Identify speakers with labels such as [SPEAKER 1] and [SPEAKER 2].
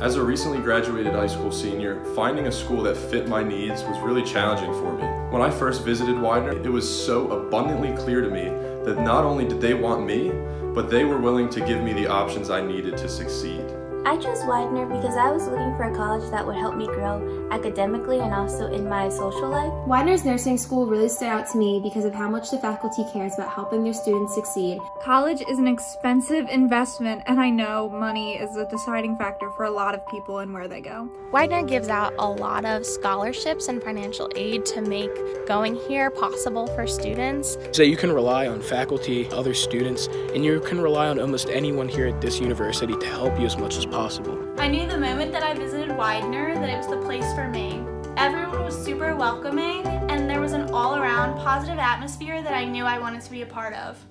[SPEAKER 1] As a recently graduated high school senior, finding a school that fit my needs was really challenging for me. When I first visited Widener, it was so abundantly clear to me that not only did they want me, but they were willing to give me the options I needed to succeed.
[SPEAKER 2] I chose Widener because I was looking for a college that would help me grow academically and also in my social life.
[SPEAKER 3] Widener's nursing school really stood out to me because of how much the faculty cares about helping their students succeed.
[SPEAKER 4] College is an expensive investment and I know money is a deciding factor for a lot of people and where they go.
[SPEAKER 5] Widener gives out a lot of scholarships and financial aid to make going here possible for students.
[SPEAKER 6] So you can rely on faculty, other students, and you can rely on almost anyone here at this university to help you as much as possible.
[SPEAKER 7] I knew the moment that I visited Widener that it was the place for me. Everyone was super welcoming and there was an all-around positive atmosphere that I knew I wanted to be a part of.